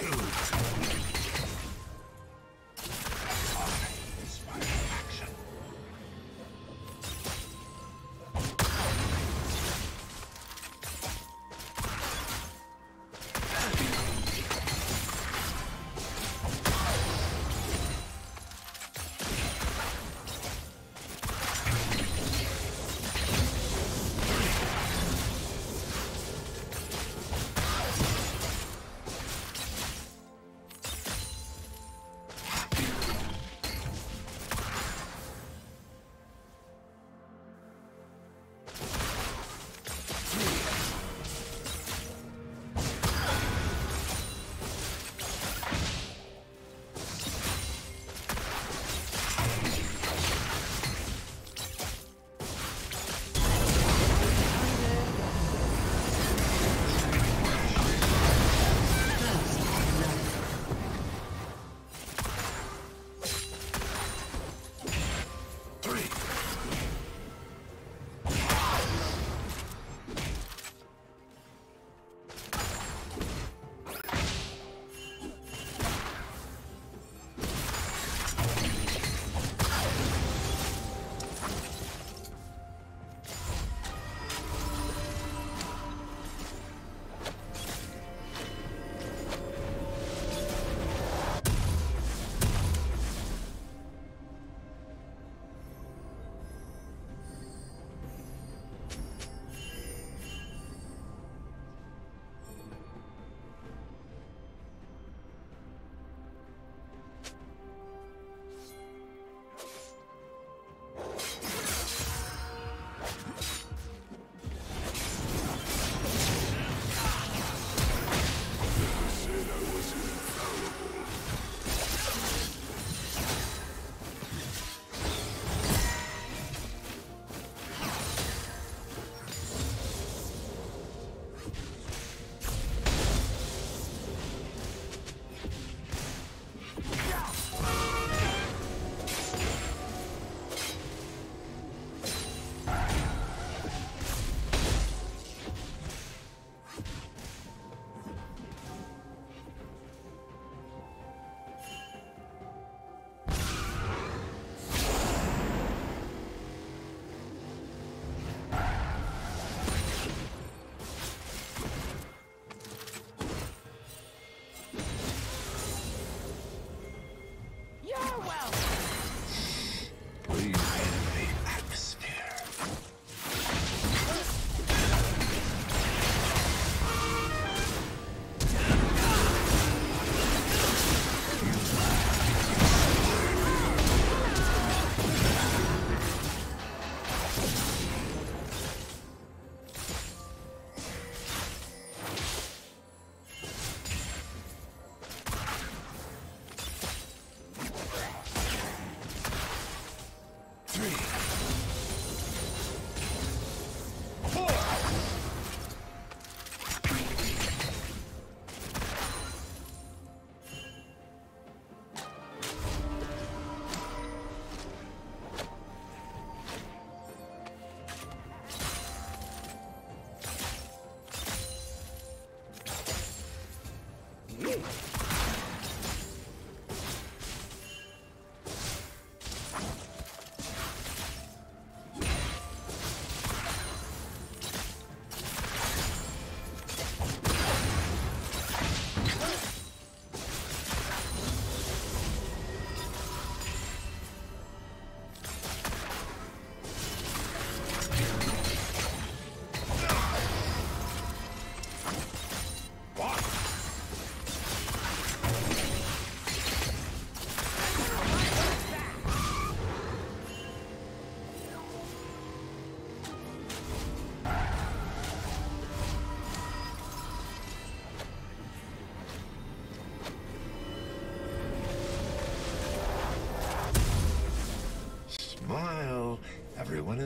Everyone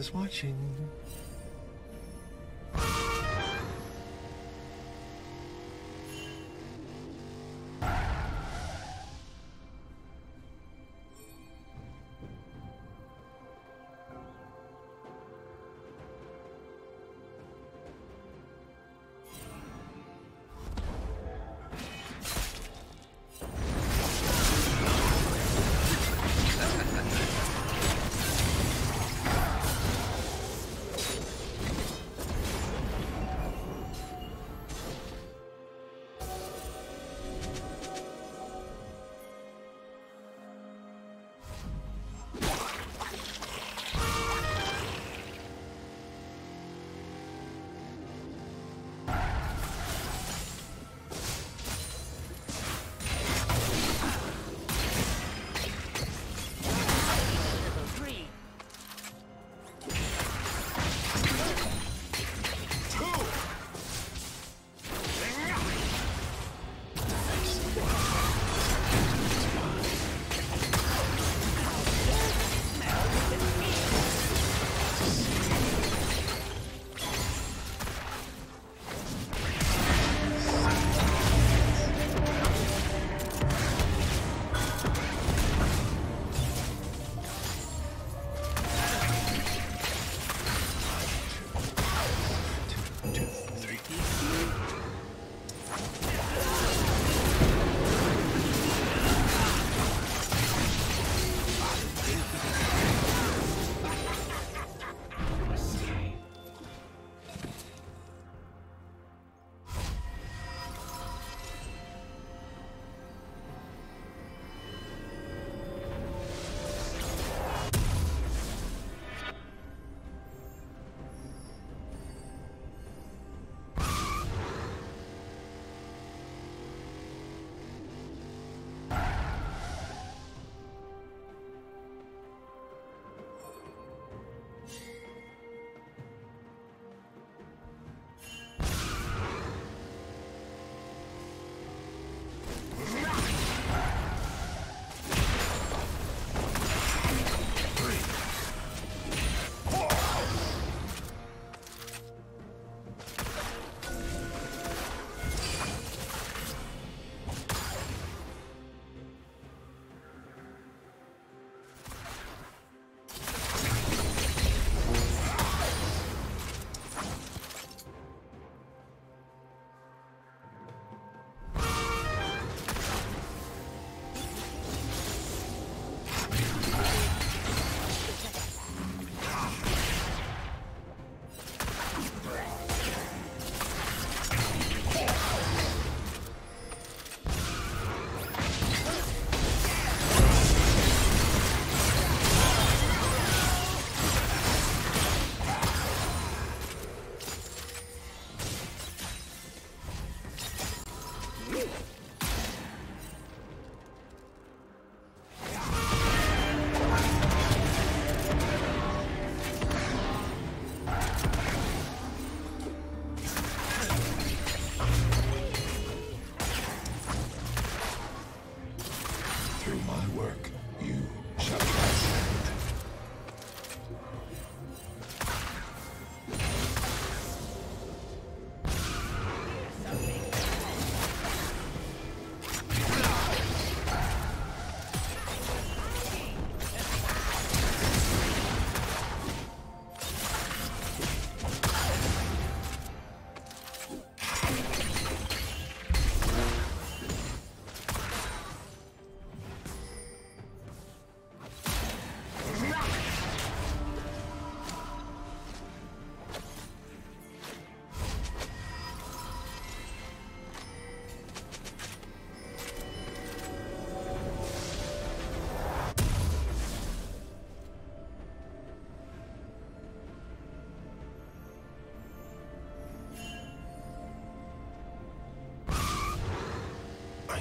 is watching.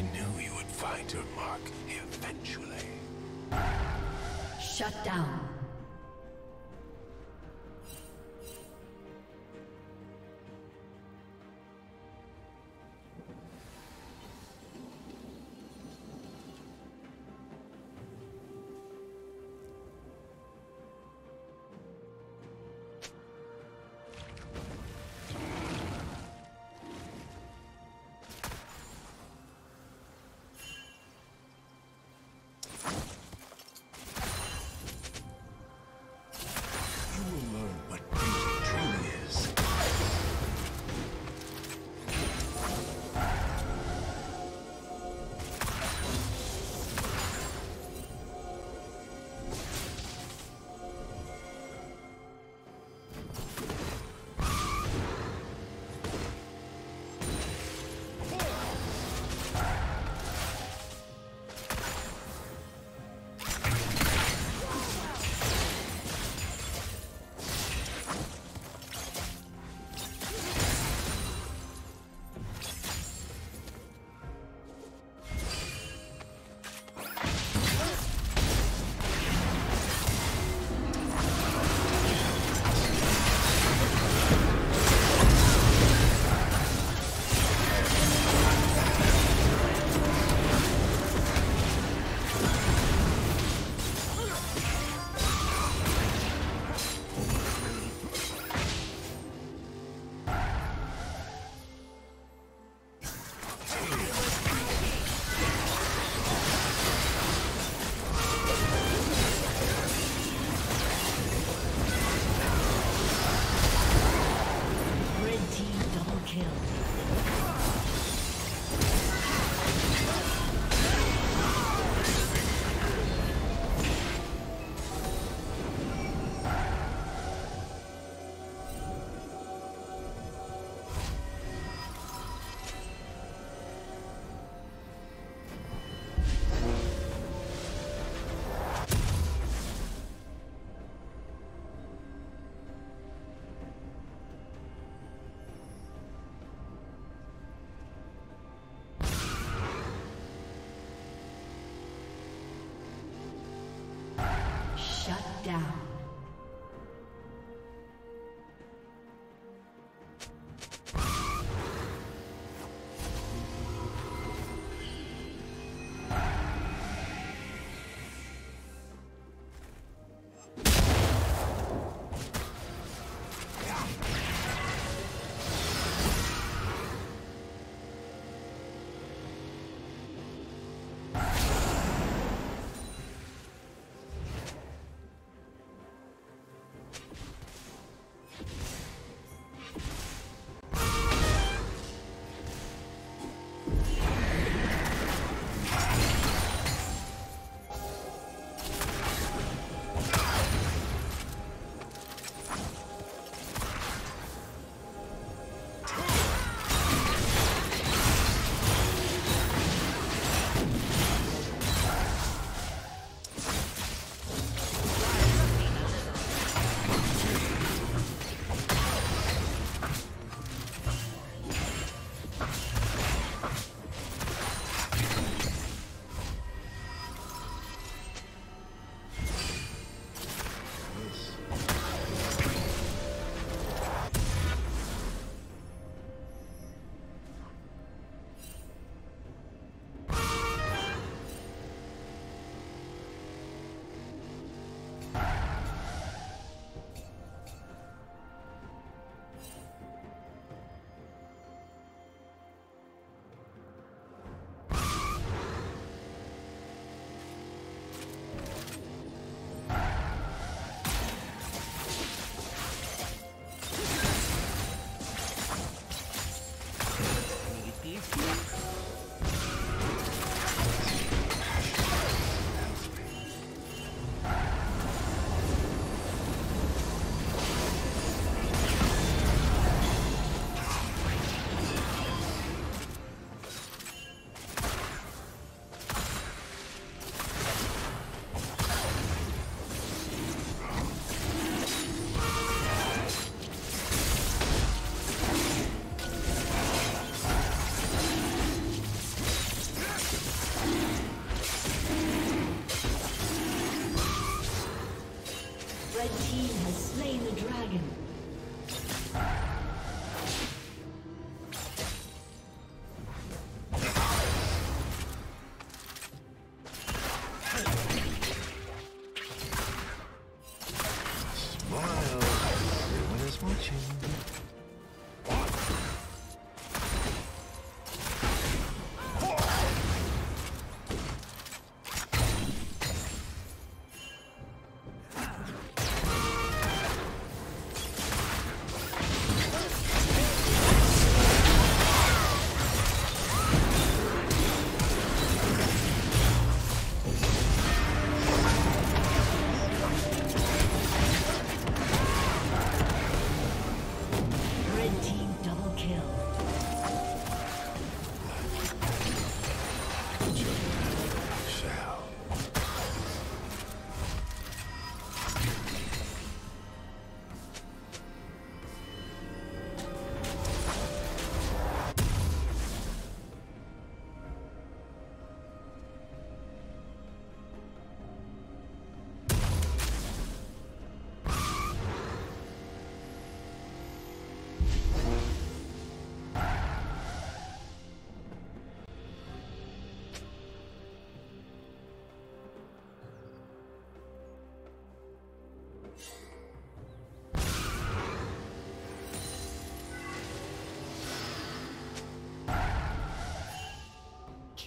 I knew you would find her mark eventually. Shut down.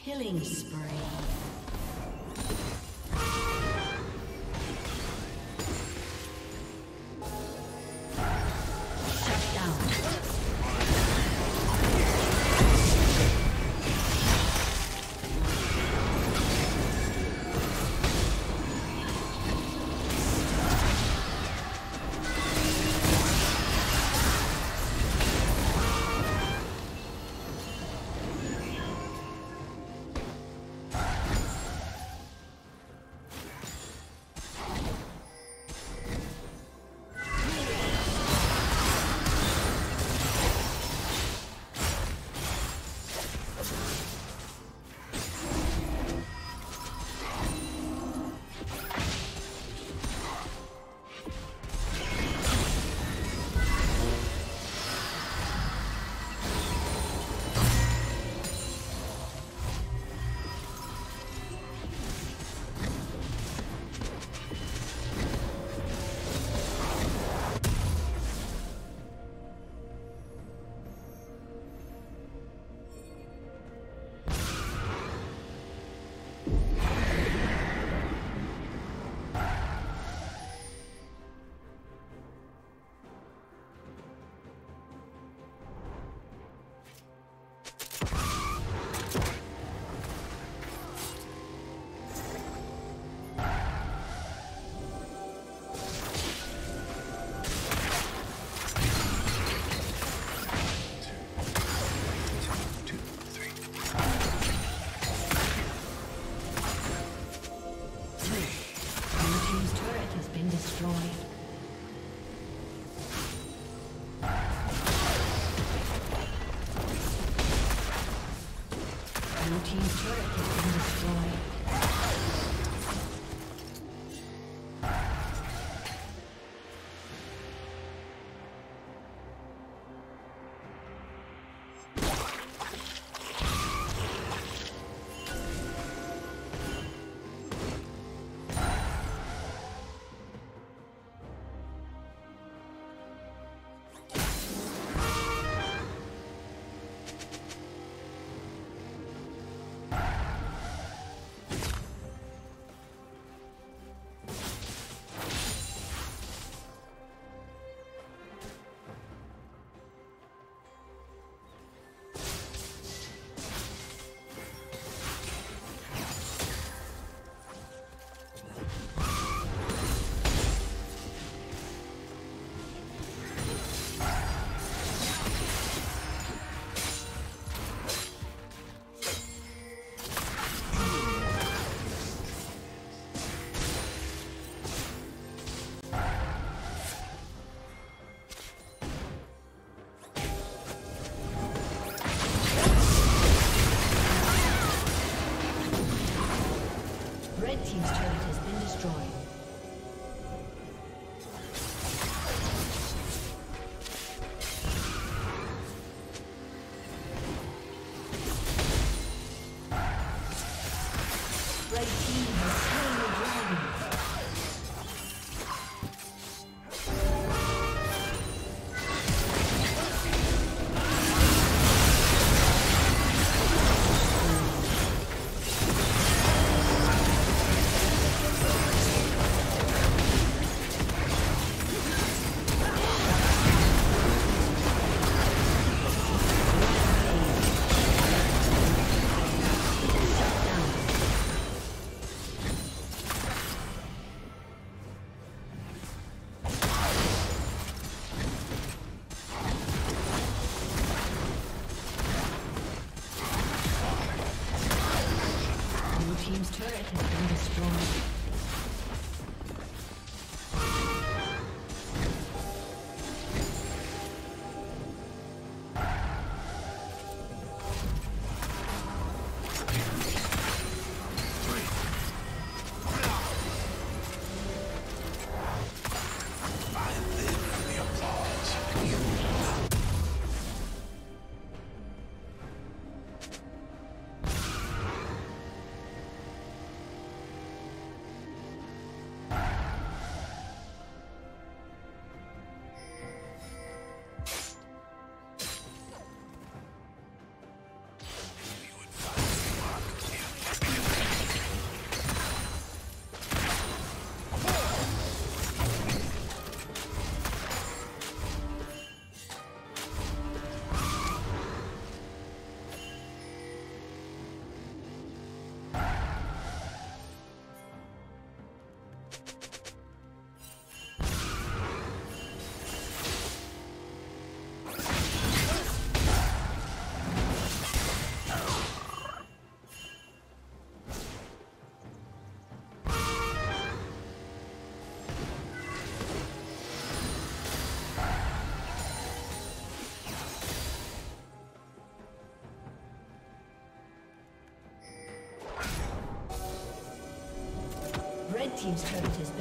Killing spree. Team's turret has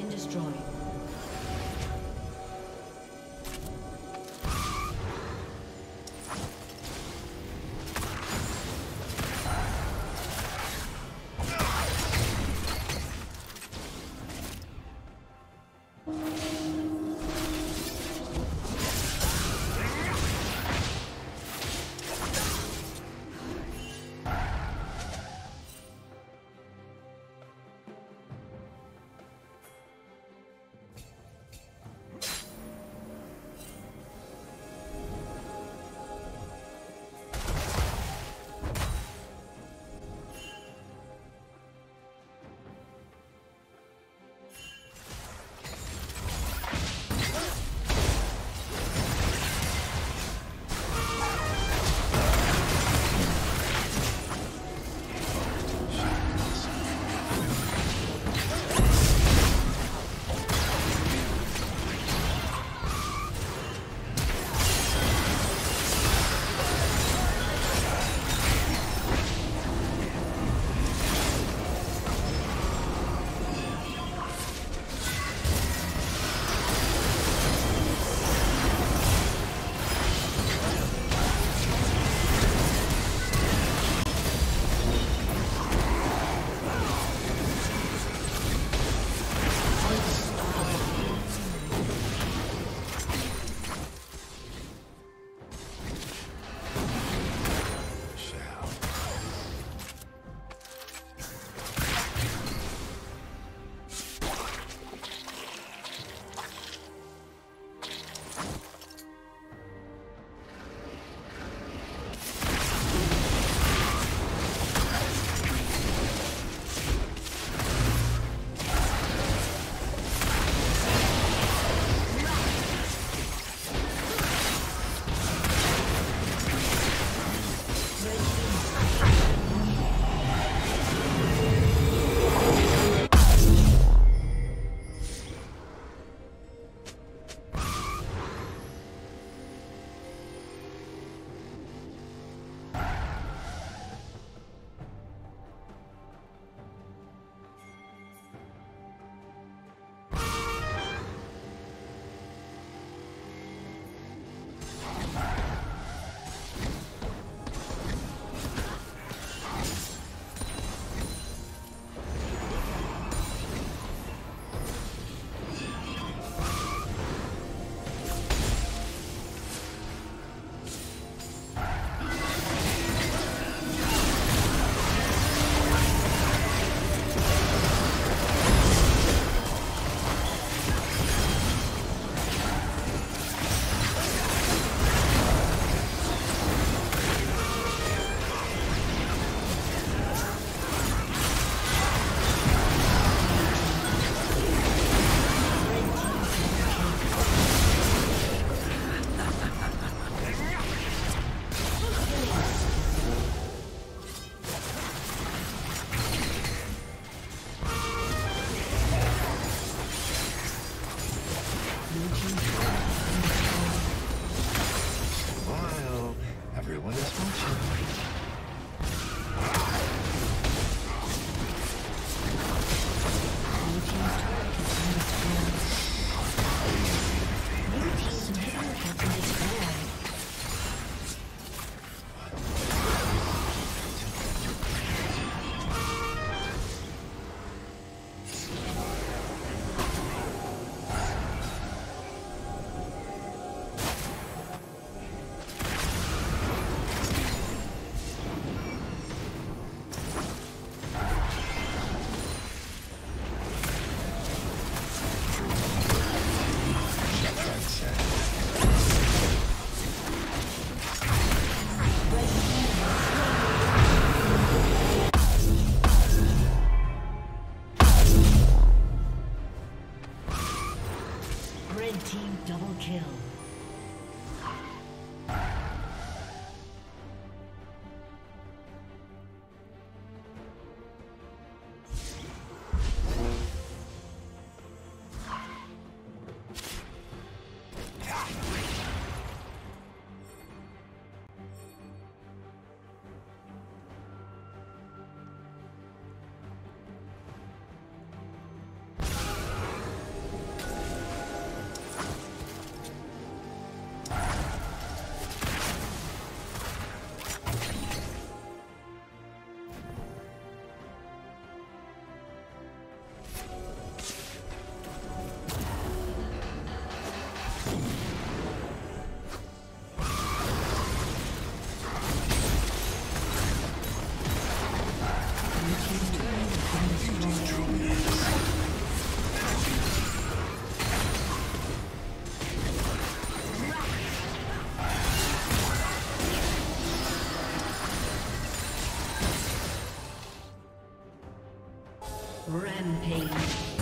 Rampage.